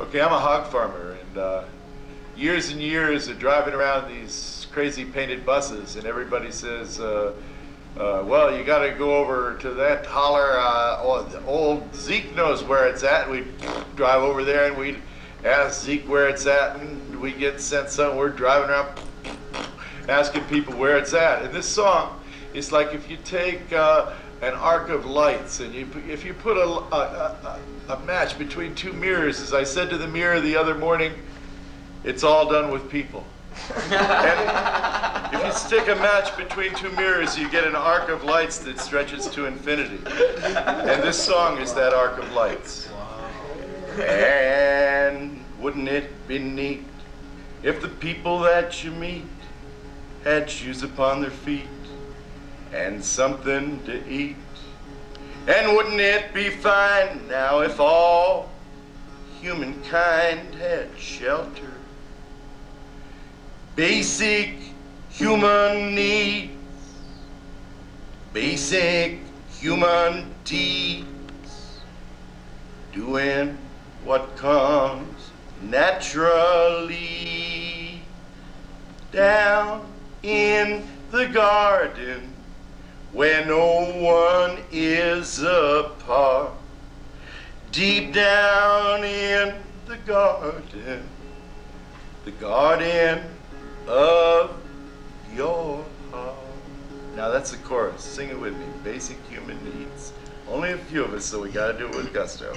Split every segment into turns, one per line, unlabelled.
Okay, I'm a hog farmer, and uh, years and years of driving around these crazy painted buses, and everybody says, uh, uh, "Well, you got to go over to that holler. Uh, old Zeke knows where it's at." We drive over there, and we ask Zeke where it's at, and we get sent some. We're driving around asking people where it's at. And this song is like if you take uh, an arc of lights and you if you put a, a, a, a match between two mirrors, as I said to the mirror the other morning, it's all done with people. and if you stick a match between two mirrors, you get an arc of lights that stretches to infinity. And this song is that arc of lights. And wouldn't it be neat if the people that you meet had shoes upon their feet and something to eat? And wouldn't it be fine now if all humankind had shelter? Basic human needs, basic human deeds, doing what comes naturally down in the garden where no one is apart. Deep down in the garden, the garden of your heart. Now that's the chorus. Sing it with me. Basic human needs. Only a few of us, so we gotta do it with gusto.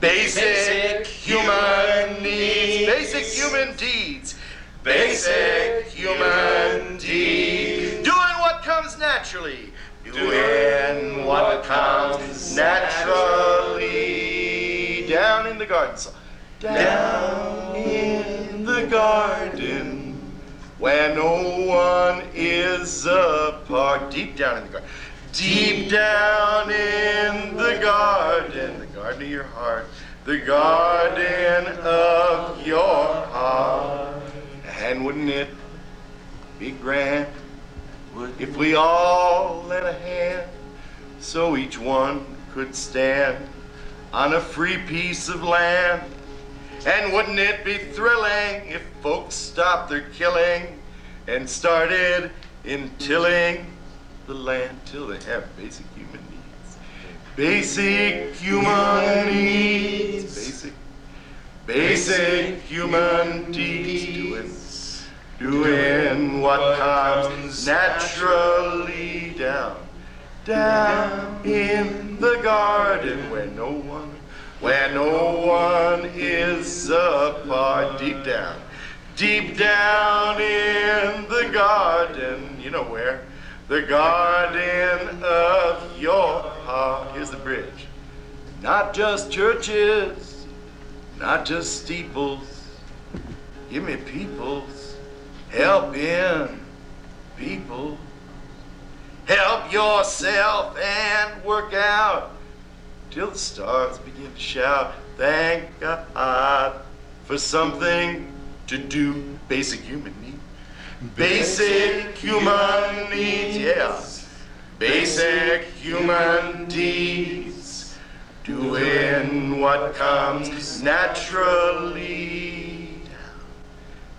Basic,
Basic
human needs. Basic human deeds. Basic human deeds. Doing what comes naturally. Doing what comes naturally. Down in the garden. Down in the garden where no one is apart. Deep down in the garden. Deep down in the garden, the garden of your heart, the garden of your heart. And wouldn't it be grand if we all lent a hand so each one could stand on a free piece of land? And wouldn't it be thrilling if folks stopped their killing and started in tilling the land till they have basic human needs? Basic human needs. Basic, basic human deeds. Doing, what comes naturally down, down in the garden where no one where no one is apart. Deep down, deep down in the garden, you know where? The garden of your heart. Here's the bridge. Not just churches, not just steeples. Give me peoples. Help in people. Help yourself and work out till the stars begin to shout, thank God for something to do. Basic human need. Basic human needs, yeah. Basic human deeds. Doing what comes naturally.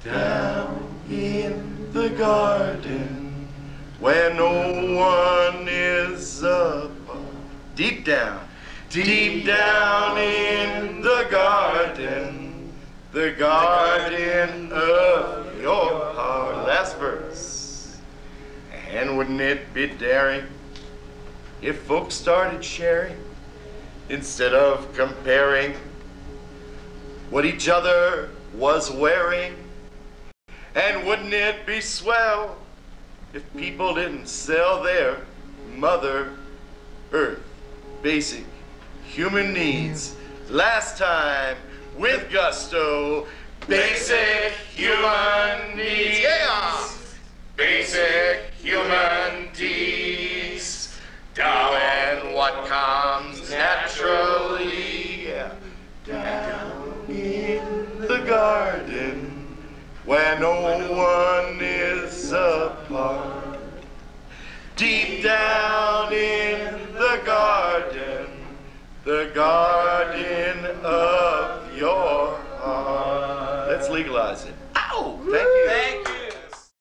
Down in the garden where no one is apart. Deep down. Deep down in the garden, the garden of your heart. Last verse. And wouldn't it be daring if folks started sharing instead of comparing what each other was wearing? And wouldn't it be swell if people didn't sell their Mother Earth basic human needs. Last time with gusto, basic human needs. Yeah! Basic human deeds. Doing what comes naturally. Down in the garden where no one is apart. Deep down in the garden the garden of your heart. Let's legalize it. Ow!
Thank you.